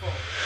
forward.